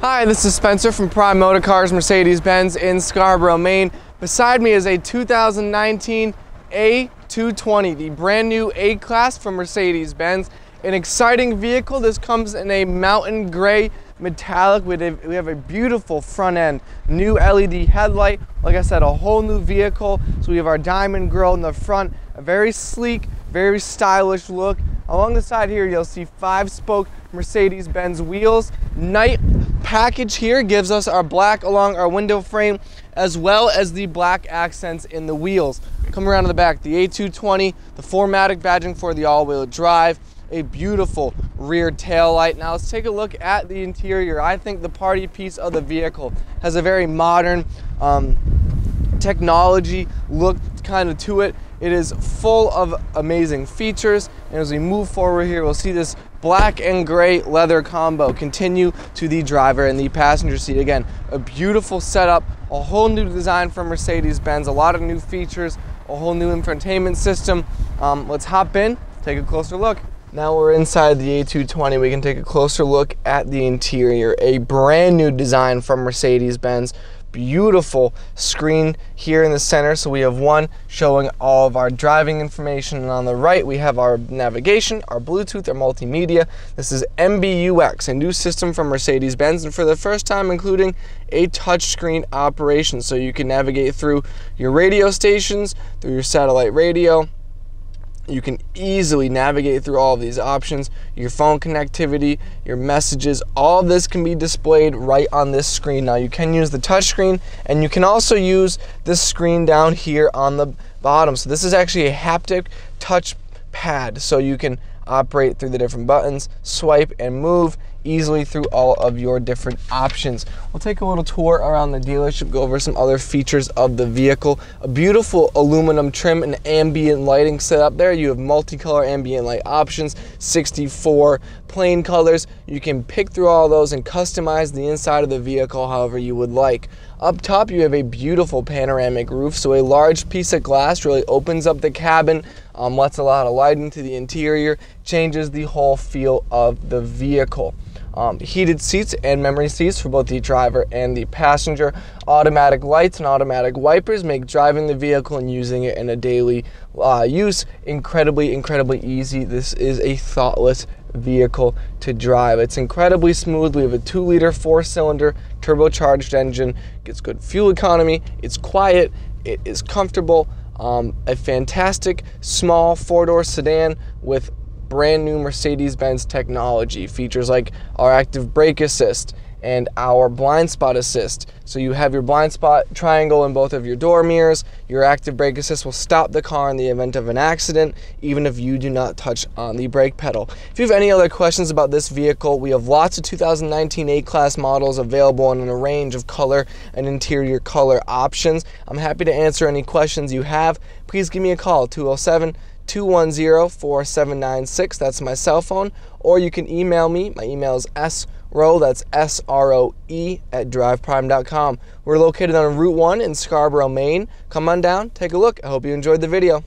Hi, this is Spencer from Prime Motorcars Mercedes-Benz in Scarborough, Maine. Beside me is a 2019 A220, the brand new A-Class from Mercedes-Benz. An exciting vehicle. This comes in a mountain gray metallic. We have a beautiful front end, new LED headlight. Like I said, a whole new vehicle. So we have our diamond grille in the front, a very sleek, very stylish look. Along the side here, you'll see five spoke Mercedes-Benz wheels. Night package here gives us our black along our window frame as well as the black accents in the wheels. Come around to the back, the A220, the 4MATIC badging for the all-wheel drive, a beautiful rear tail light. Now let's take a look at the interior. I think the party piece of the vehicle has a very modern um, technology look kind of to it. It is full of amazing features. And as we move forward here, we'll see this black and gray leather combo continue to the driver and the passenger seat. Again, a beautiful setup, a whole new design from Mercedes-Benz, a lot of new features, a whole new infotainment system. Um, let's hop in, take a closer look. Now we're inside the A220, we can take a closer look at the interior. A brand new design from Mercedes-Benz beautiful screen here in the center. So we have one showing all of our driving information. And on the right, we have our navigation, our Bluetooth, our multimedia. This is MBUX, a new system from Mercedes-Benz. And for the first time, including a touchscreen operation. So you can navigate through your radio stations, through your satellite radio, you can easily navigate through all of these options. Your phone connectivity your messages all this can be displayed right on this screen. Now you can use the touch screen and you can also use this screen down here on the bottom. So this is actually a haptic touch pad so you can operate through the different buttons swipe and move easily through all of your different options. We'll take a little tour around the dealership, go over some other features of the vehicle. A beautiful aluminum trim and ambient lighting set up there. You have multicolor ambient light options, 64 plain colors. You can pick through all those and customize the inside of the vehicle however you would like. Up top, you have a beautiful panoramic roof, so a large piece of glass really opens up the cabin, um, lets a lot of light into the interior, changes the whole feel of the vehicle um, heated seats and memory seats for both the driver and the passenger. Automatic lights and automatic wipers make driving the vehicle and using it in a daily uh, use incredibly, incredibly easy. This is a thoughtless vehicle to drive. It's incredibly smooth. We have a 2 liter 4 cylinder turbocharged engine, gets good fuel economy, it's quiet, it is comfortable. Um, a fantastic small four door sedan with brand new Mercedes-Benz technology. Features like our active brake assist and our blind spot assist. So you have your blind spot triangle in both of your door mirrors. Your active brake assist will stop the car in the event of an accident, even if you do not touch on the brake pedal. If you have any other questions about this vehicle, we have lots of 2019 A-Class models available in a range of color and interior color options. I'm happy to answer any questions you have. Please give me a call, 207 210-4796. That's my cell phone. Or you can email me. My email is that's S-R-O-E, at driveprime.com. We're located on Route 1 in Scarborough, Maine. Come on down, take a look. I hope you enjoyed the video.